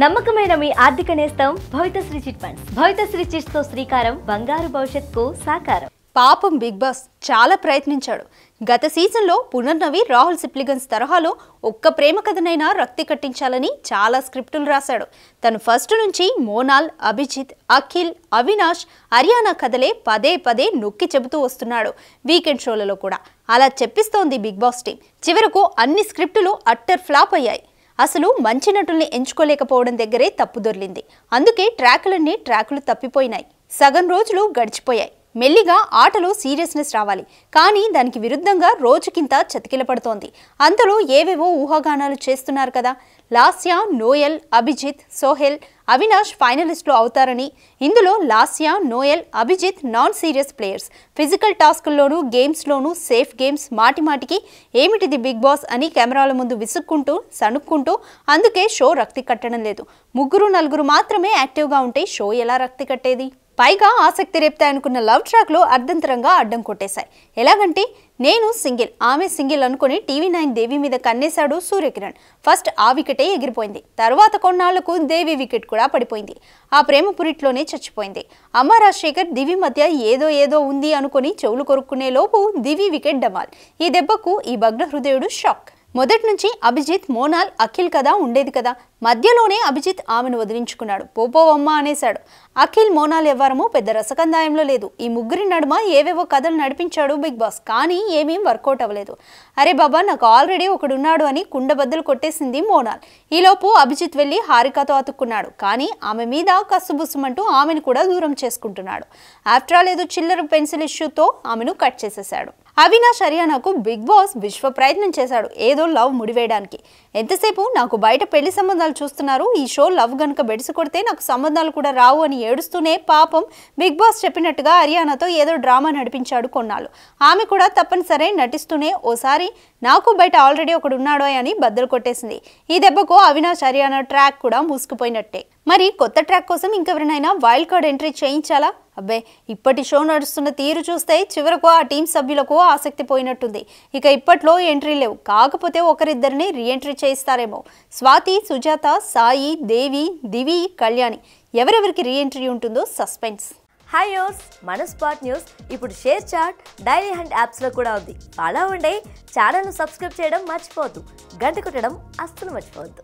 నమ్మకమైన మీ ఆర్థిక నేస్తం భవితశ్రీ చిట్ ఫండ్స్. భవితశ్రీ చిట్స్తో శ్రీకారం బంగారు భవిష్యత్కు సాకారం. పాపం బిగ్ బాస్ చాలా ప్రయత్నించాడు. గత సీజన్లో పునర్నవి రాహుల్ సిప్లిగన్స్ తరహాలో ఒక్క ప్రేమ కథనైనా రక్తి కట్టించాలని చాలా స్క్రిప్టులు రాశాడు. తను ఫస్ట్ నుంచి మోనాల్ అభిజిత్ అఖిల్ అవినాష్ హర్యానా కథలే పదే పదే నొక్కి చెబుతూ వస్తున్నాడు వీకెండ్ షోలలో కూడా. అలా చెప్పిస్తోంది బిగ్ బాస్ టీం. చివరకు అన్ని స్క్రిప్టులు అట్టర్ ఫ్లాప్ అయ్యాయి. అసలు మంచి నటుల్ని ఎంచుకోలేకపోవడం దగ్గరే తప్పు దొర్లింది. అందుకే ట్రాకులన్నీ ట్రాకులు తప్పిపోయినాయి. సగం రోజులు గడిచిపోయాయి. మెల్లిగా ఆటలో సీరియస్నెస్ రావాలి. కానీ దానికి విరుద్ధంగా రోజుకింత చతికిల పడుతోంది అందులో ఏవేవో ఊహాగానాలు చేస్తున్నారు కదా. లాస్యా నోయల్ అభిజిత్ సోహెల్ అవినాష్ ఫైనలిస్టులు అవుతారని. ఇందులో Lasya Noel Abhijeet non serious players. Physical టాస్కుల్లోనూ గేమ్స్లోనూ సేఫ్ గేమ్స్ మాటిమాటికి ఏమిటిది బిగ్ బాస్ అని కెమెరాల ముందు విసుక్కుంటూ సణుక్కుంటూ అందుకే షో రక్తి కట్టడం లేదు. ముగ్గురు నలుగురు మాత్రమే యాక్టివ్గా ఉంటే షో ఎలా రక్తి కట్టేది? పైగా ఆసక్తి రేపుతాయనుకున్న లవ్ ట్రాక్లో అర్ధంతరంగా అడ్డం కొట్టేశాయి. ఎలాగంటే నేను సింగిల్ ఆమె సింగిల్ అనుకుని టీవీ నైన్ దేవి మీద కన్నేశాడు సూర్యకిరణ్. ఫస్ట్ ఆ వికెటే ఎగిరిపోయింది. తర్వాత కొన్నాళ్ళకు దేవి వికెట్ కూడా పడిపోయింది. ఆ ప్రేమ పురిట్లోనే చచ్చిపోయింది. అమ్మ రాజశేఖర్ దివి మధ్య ఏదో ఏదో ఉంది అనుకుని చెవులు కొరుక్కునే లోపు దివి వికెట్ డమాల్. ఈ దెబ్బకు ఈ భగ్న హృదయుడు షాక్. మొదటి నుంచి అభిజిత్ మోనాల్ అఖిల్ కదా ఉండేది కదా. మధ్యలోనే అభిజిత్ ఆమెను వదిలించుకున్నాడు. పోపోవమ్మ అనేశాడు. అఖిల్ మోనాల్ ఎవ్వరము పెద్ద రసకందాయంలో లేదు. ఈ ముగ్గురి నడుమ ఏవేవో కథలు నడిపించాడు బిగ్ బాస్. కానీ ఏమీ వర్కౌట్ అవ్వలేదు. అరే బాబా నాకు ఆల్రెడీ ఒకడున్నాడు అని కుండబద్దలు కొట్టేసింది మోనాల్. ఈలోపు అభిజిత్ వెళ్ళి హారికతో అతుక్కున్నాడు. కానీ ఆమె మీద కస్సుబుస్సుమంటూ ఆమెను కూడా దూరం చేసుకుంటున్నాడు. ఆఫ్టర్ ఆల్ ఏదో చిల్లర పెన్సిల్ ఇష్యూతో ఆమెను కట్ చేసేశాడు. అవినాష్ హర్యానాకు బిగ్ బాస్ విశ్వ ప్రయత్నం చేశాడు ఏదో లవ్ ముడివేయడానికి. ఎంతసేపు నాకు బయట పెళ్ళి సంబంధాలు చూస్తున్నారు ఈ షో లవ్ గనుక బెడిసి కొడితే నాకు సంబంధాలు కూడా రావు అని ఏడుస్తూనే పాపం బిగ్ బాస్ చెప్పినట్టుగా హర్యానాతో ఏదో డ్రామా నడిపించాడు కొన్నాళ్ళు. ఆమె కూడా తప్పనిసరి నటిస్తూనే ఓసారి నాకు బయట ఆల్రెడీ ఒకడు ఉన్నాడో అని బద్దలు కొట్టేసింది. ఈ దెబ్బకు అవినాష్ హర్యానా ట్రాక్ కూడా మూసుకుపోయినట్టే. మరి కొత్త ట్రాక్ కోసం ఇంకెవరినైనా వైల్డ్ కార్డ్ ఎంట్రీ చేయించాలా? అబ్బే ఇప్పటి షో నడుస్తున్న తీరు చూస్తే చివరకు ఆ టీం సభ్యులకు ఆసక్తి పోయినట్టుంది. ఇక ఇప్పట్లో ఎంట్రీ లేవు. కాకపోతే ఒకరిద్దరిని రీఎంట్రీ చేయిస్తారేమో. స్వాతి సుజాత సాయి దేవి దివి కళ్యాణి. ఎవరెవరికి రీఎంట్రీ ఉంటుందో సస్పెన్స్ హాయ్ యోస్ మన స్పాట్ న్యూస్ ఇప్పుడు షేర్ చాట్ డైలీ హ్యాండ్ యాప్స్లో కూడా ఉంది. అలా ఉండే ఛానల్ను సబ్స్క్రైబ్ చేయడం మర్చిపోవద్దు. గంట కొట్టడం అస్సలు మర్చిపోవద్దు.